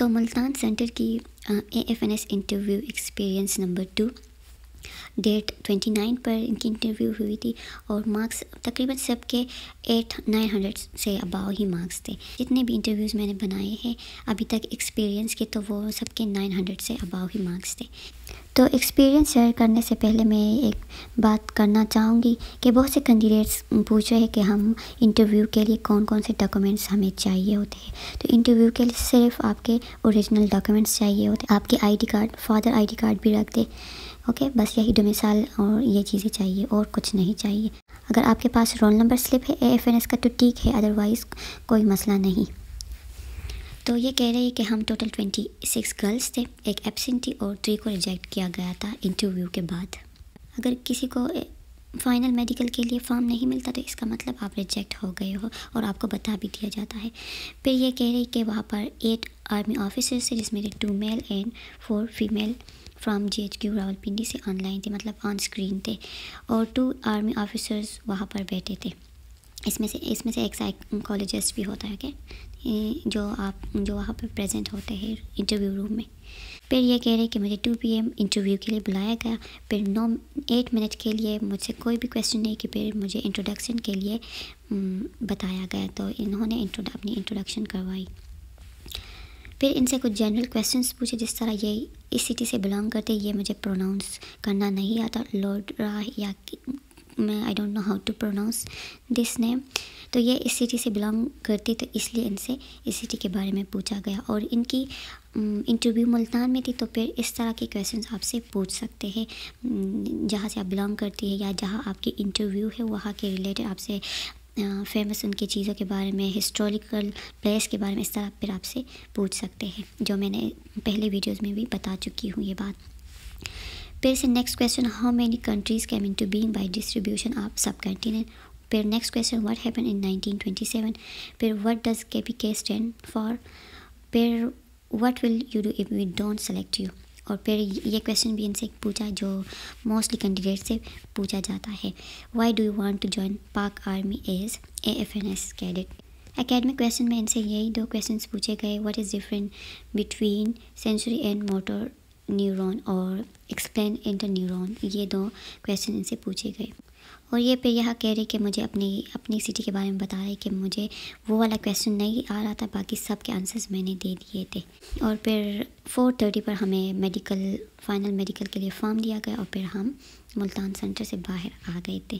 تو ملتان سینٹر کی A F N S interview experience number two date twenty nine پر ان کی انٹرویو ہوئی تھی اور مارکس تقریباً سب کے ایٹ نائن ہنڈریڈ سے اباؤ ہی مارکس تھے۔ جتنے بھی انٹرویوز میں نے بنائے ہیں، ابھی تک ایکسپیرینس کے تو وہ سب کے نائن ہنڈریڈ سے اباؤ ہی مارکس تھے۔ تو ایکسپیرینس شیئر کرنے سے پہلے میں ایک بات کرنا چاہوں گی کہ بہت سے کینڈیڈیٹس پوچھ رہے ہیں کہ ہم انٹرویو کے لیے کون کون سے ڈاکومنٹس ہمیں چاہیے ہوتے ہیں۔ تو انٹرویو کے لیے صرف آپ کے اوریجنل ڈاکومنٹس چاہیے ہوتے آپ کے I D card father I D card بھی رکھ دے اوکے بس یہی ڈومیسال اور یہ چیزیں چاہیے اور کچھ نہیں چاہیے۔ اگر آپ کے پاس رول نمبر سلپ ہے اے ایف این ایس کا تو ٹھیک ہے ادروائز کوئی مسئلہ نہیں۔ تو یہ کہہ رہی ہے کہ ہم ٹوٹل ٹوینٹی سکس گرلس تھے۔ ایک ایبسنٹ تھی اور تھری کو ریجیکٹ کیا گیا تھا انٹرویو کے بعد۔ اگر کسی کو eh, فائنل میڈیکل کے لیے فارم نہیں ملتا تو اس کا مطلب آپ ریجیکٹ ہو گئے ہو اور آپ کو بتا بھی دیا جاتا ہے۔ پھر یہ کہہ رہی کہ وہاں پر ایٹ آرمی آفیسرس تھے جس میں two male and four female from G H Q Rawalpindi سے آن لائن تھے مطلب آن اسکرین تھے۔ اور ٹو آرمی آفیسرز وہاں پر بیٹھے تھے۔ اس میں سے، اس میں سے ایک سائیکالوجسٹ بھی ہوتا ہے کہ جو آپ، جو وہاں پہ پریزنٹ ہوتے ہیں انٹرویو روم میں۔ پھر یہ کہہ رہے کہ مجھے ٹو پی ایم انٹرویو کے لیے بلایا گیا۔ پھر نو، ایٹ منٹ کے لیے مجھ سے کوئی بھی کویشچن نہیں، کہ پھر مجھے انٹروڈکشن کے لیے بتایا گیا۔ تو انہوں نے اپنی انٹروڈکشن کروائی۔ پھر ان سے کچھ جنرل کویشچنس پوچھے، جس طرح یہ اس سٹی سے بلانگ کرتے، یہ مجھے پروناؤنس کرنا نہیں آتا لوڈ راہ یا میں I don't know how to pronounce this name تو یہ اس سٹی سے بلانگ کرتی تو اس لیے ان سے اس سٹی کے بارے میں پوچھا گیا اور ان کی انٹرویو ملتان میں تھی تو پھر اس طرح کے کویشچنس آپ سے پوچھ سکتے ہیں جہاں سے آپ بلانگ کرتی ہے یا جہاں آپ کی انٹرویو ہے وہاں کے ریلیٹڈ آپ سے فیمس ان کی چیزوں کے بارے میں ہسٹوریکل پلیس کے بارے میں اس طرح پھر آپ سے پوچھ سکتے ہیں، جو میں نے پہلے ویڈیوز میں بھی بتا چکی ہوں یہ بات۔ پھر سے next question how many countries came into being by distribution of subcontinent پھر next question what happen in nineteen twenty seven پھر what does K P K stand for پھر what will you do if we don't select you اور پھر یہ question بھی ان سے پوچھا جو موسٹلی کینڈیڈیٹ سے پوچھا جاتا ہے۔ Why do you want to join Pak army as A F N S cadet academic question میں ان سے یہی دو کویشچنس پوچھے گئے۔ What is different between sensory and motor neuron اور ایکسپلین انٹر نیورون یہ دو کویشچن ان سے پوچھے گئے۔ اور یہ پھر یہاں کہہ رہی کہ مجھے اپنی اپنی سٹی کے بارے میں بتا رہے کہ مجھے وہ والا کویشچن نہیں آ رہا تھا، باقی سب کے آنسرز میں نے دے دیے تھے۔ اور پھر فور تھرٹی پر ہمیں میڈیکل فائنل میڈیکل کے لیے فارم دیا گیا اور پھر ہم ملتان سینٹر سے باہر آ گئے تھے۔